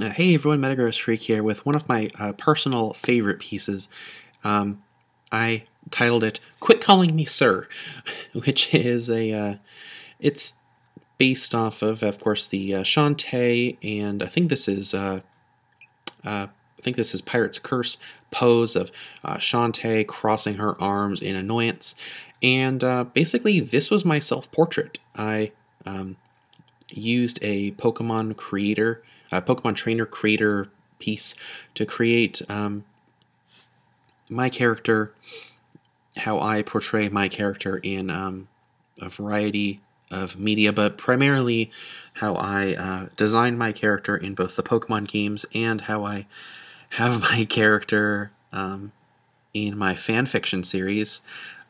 Uh, hey everyone, Metagross Freak here with one of my uh, personal favorite pieces. Um, I titled it "Quit Calling Me Sir," which is a uh, it's based off of, of course, the uh, Shantae, and I think this is uh, uh, I think this is Pirate's Curse pose of uh, Shantae crossing her arms in annoyance, and uh, basically this was my self portrait. I um, used a Pokemon creator, a Pokemon trainer creator piece to create um, my character, how I portray my character in um, a variety of media, but primarily how I uh, design my character in both the Pokemon games and how I have my character um, in my fan fiction series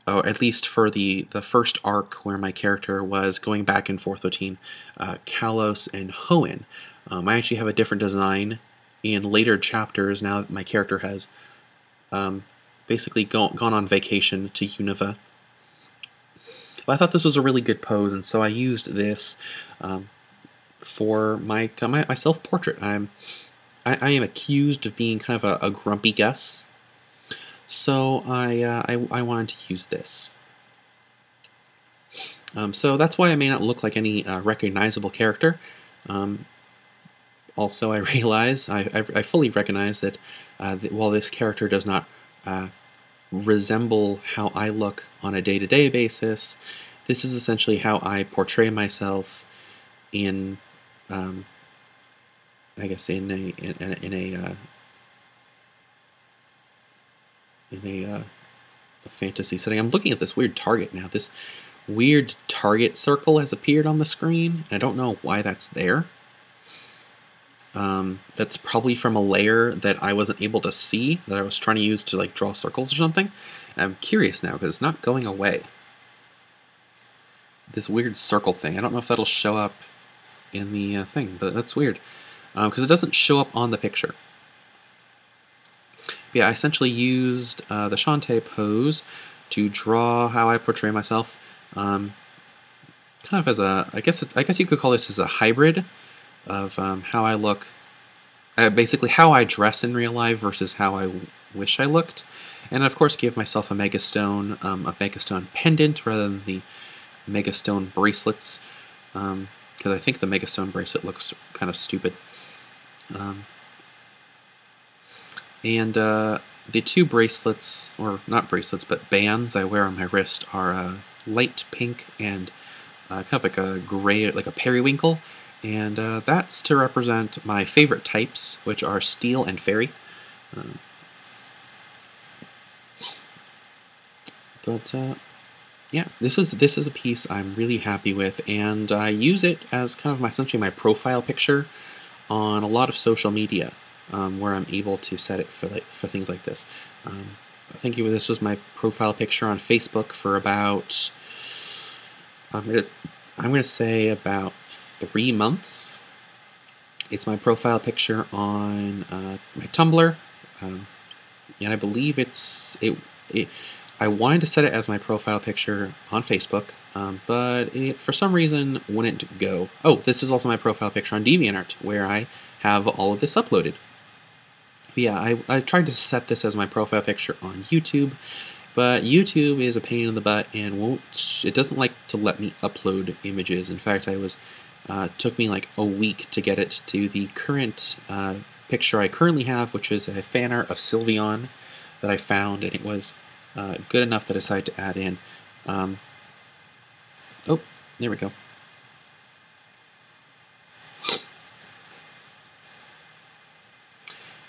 or at least for the, the first arc where my character was going back and forth between uh, Kalos and Hoenn. Um, I actually have a different design in later chapters now that my character has um, basically go, gone on vacation to Unova. But I thought this was a really good pose, and so I used this um, for my, my, my self portrait. I'm I, I, am accused of being kind of a, a grumpy Gus, so I, uh, I, I, wanted to use this. Um, so that's why I may not look like any uh, recognizable character. Um, also, I realize, I, I, I fully recognize that, uh, that, while this character does not uh, resemble how I look on a day-to-day -day basis, this is essentially how I portray myself in, um, I guess, in a, in, in a uh, in a, uh, a fantasy setting. I'm looking at this weird target now. This weird target circle has appeared on the screen. I don't know why that's there. Um, that's probably from a layer that I wasn't able to see that I was trying to use to like draw circles or something. I'm curious now because it's not going away. This weird circle thing. I don't know if that'll show up in the uh, thing, but that's weird because um, it doesn't show up on the picture yeah, I essentially used uh, the Shantae pose to draw how I portray myself. Um, kind of as a, I guess, I guess you could call this as a hybrid of um, how I look, uh, basically how I dress in real life versus how I wish I looked. And of course, give myself a Megastone, um, a Megastone pendant rather than the Megastone bracelets, because um, I think the Megastone bracelet looks kind of stupid. Um, and uh, the two bracelets, or not bracelets, but bands I wear on my wrist are uh, light pink and uh, kind of like a gray, like a periwinkle. And uh, that's to represent my favorite types, which are steel and fairy. Uh, but uh, yeah, this is this is a piece I'm really happy with, and I use it as kind of my essentially my profile picture on a lot of social media um, where I'm able to set it for like for things like this. Um, I think this was my profile picture on Facebook for about I'm gonna I'm gonna say about three months. It's my profile picture on uh, my Tumblr, um, and I believe it's it, it. I wanted to set it as my profile picture on Facebook, um, but it for some reason wouldn't go. Oh, this is also my profile picture on DeviantArt, where I have all of this uploaded. But yeah, I, I tried to set this as my profile picture on YouTube, but YouTube is a pain in the butt and won't, it doesn't like to let me upload images. In fact, I was, uh, took me like a week to get it to the current uh, picture I currently have, which is a fan art of Sylveon that I found, and it was uh, good enough that I decided to add in. Um, oh, there we go.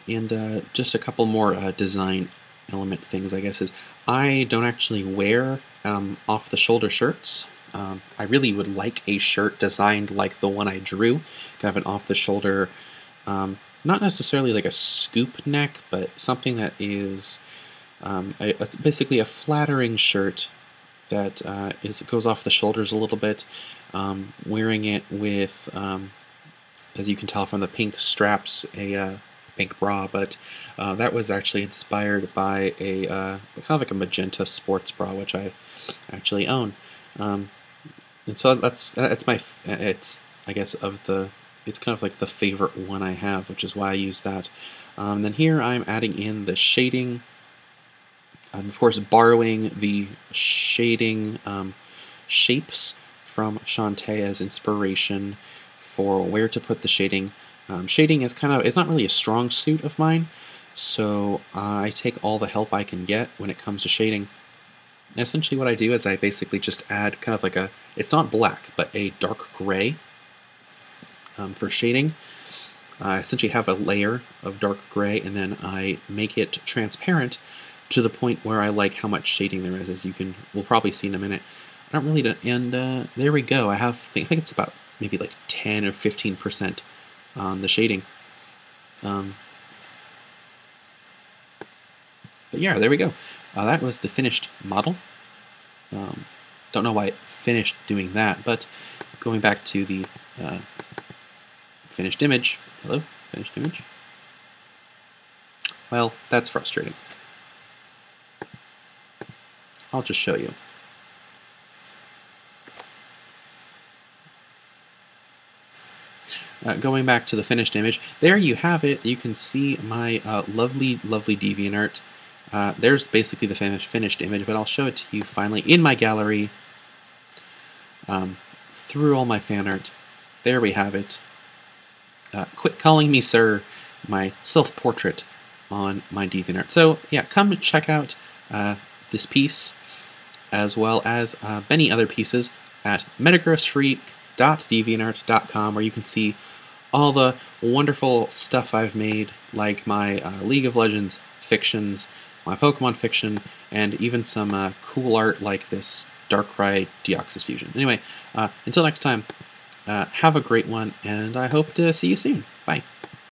And uh, just a couple more uh, design element things, I guess, is I don't actually wear um, off-the-shoulder shirts. Um, I really would like a shirt designed like the one I drew, kind of an off-the-shoulder, um, not necessarily like a scoop neck, but something that is um, a, a, basically a flattering shirt that uh, is goes off the shoulders a little bit. Um, wearing it with, um, as you can tell from the pink straps, a uh, pink bra, but uh, that was actually inspired by a uh, kind of like a magenta sports bra, which I actually own. Um, and so that's that's my it's I guess of the it's kind of like the favorite one I have, which is why I use that. Um, then here I'm adding in the shading. I'm of course borrowing the shading um, shapes from Shantae as inspiration for where to put the shading. Um, shading is kind of, it's not really a strong suit of mine, so I take all the help I can get when it comes to shading. essentially what I do is I basically just add kind of like a, it's not black, but a dark gray um, for shading. I essentially have a layer of dark gray and then I make it transparent to the point where I like how much shading there is, as you can, we'll probably see in a minute. I don't really, and uh, there we go. I have, I think it's about maybe like 10 or 15% on the shading. Um, but yeah, there we go. Uh, that was the finished model. Um, don't know why it finished doing that, but going back to the uh, finished image. Hello, finished image. Well, that's frustrating. I'll just show you. Uh, going back to the finished image, there you have it. You can see my uh, lovely, lovely DeviantArt. Uh, there's basically the finished, finished image, but I'll show it to you finally in my gallery. Um, through all my fan art. There we have it. Uh, quit calling me sir, my self-portrait on my DeviantArt. So yeah, come check out uh, this piece as well as uh, many other pieces at metagrossfreak.deviantart.com where you can see all the wonderful stuff I've made, like my uh, League of Legends fictions, my Pokemon fiction, and even some uh, cool art like this Darkrai Deoxys fusion. Anyway, uh, until next time, uh, have a great one, and I hope to see you soon. Bye.